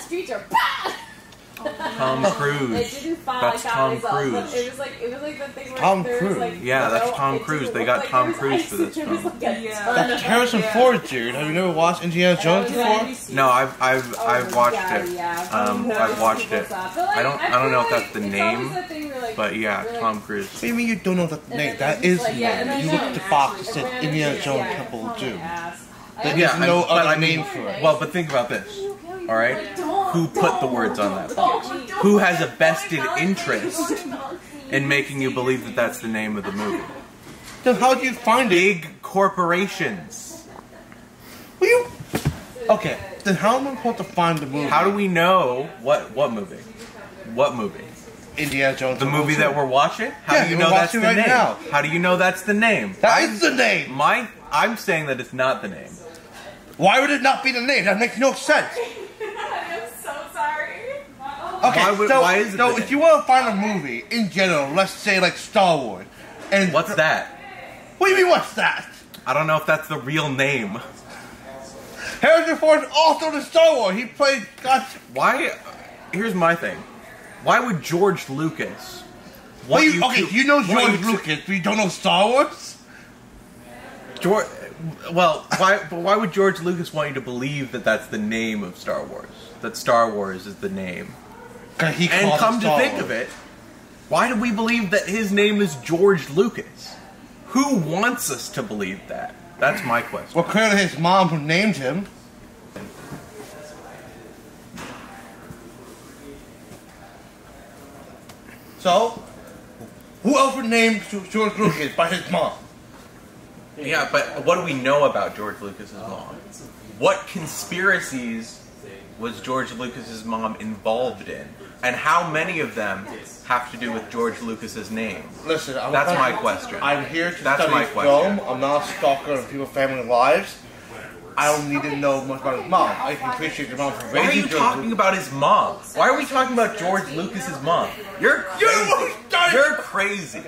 streets are bad. Tom It Cruise. didn't fall. That's I got Tom myself. Cruise. It was like it was like the thing where Tom there Cruise. was like Yeah, that's Tom Cruise. They got like Tom Cruise for this film. like Yeah. That's Harrison Yeah. Ford, dude. Have you never watched Indiana Jones Yeah. before? No, I've I've Oh, I've watched yeah, it. Yeah, Um, From I've watched it. like, I don't- I don't feel know if that's the name, that like, But yeah, like, Tom Cruise. What do you mean you don't know the and name? then That it's is just like, the name. You no, look at the box that actually, said Indiana Jones shit. Temple Yeah, of Doom. it's on my ass. There's no but other I mean- name for it. Well, but think about this. All right, who put the words on that box? Who has a vested interest in making you believe that that's the name of the movie? Then how do you find it? Corporations. Will you? Okay, then how am I supposed to find the movie? How do we know what what movie? What movie? Indiana Jones? The movie that we're watching? How Yeah, do you know that's the right name? now. How do you know that's the name? That I'm- is the name. My, I'm saying that it's not the name. Why would it not be the name? That makes no sense. I'm so sorry. Okay, Why would- so, why is it so if you want to find a movie in general, let's say like Star Wars, and What's that? What do you mean? What's that? I don't know if that's the real name. Harrison Ford also in Star Wars. He played God. Why? Here's my thing. Why would George Lucas? Well, want you, okay, to- you know George Lucas, but you don't know Star Wars. George. Well, why? But why would George Lucas want you to believe that that's the name of Star Wars? That Star Wars is the name. he And come to think Wars. of it, why do we believe that his name is George Lucas? Who wants us to believe that? That's my question. Well, clearly his mom who named him. So, who else would name George Lucas by his mom? Yeah, but what do we know about George Lucas's mom? What conspiracies was George Lucas's mom involved in? And how many of them have to do with George Lucas's name? Listen, I'm That's my question. I'm here to That's study my question. film. I'm not a stalker of people's family lives. I don't need to know much about his mom. I can appreciate your mom for Why are you George talking about his mom? Why are we talking about George Lucas's mom? You're crazy. one who started- You're crazy.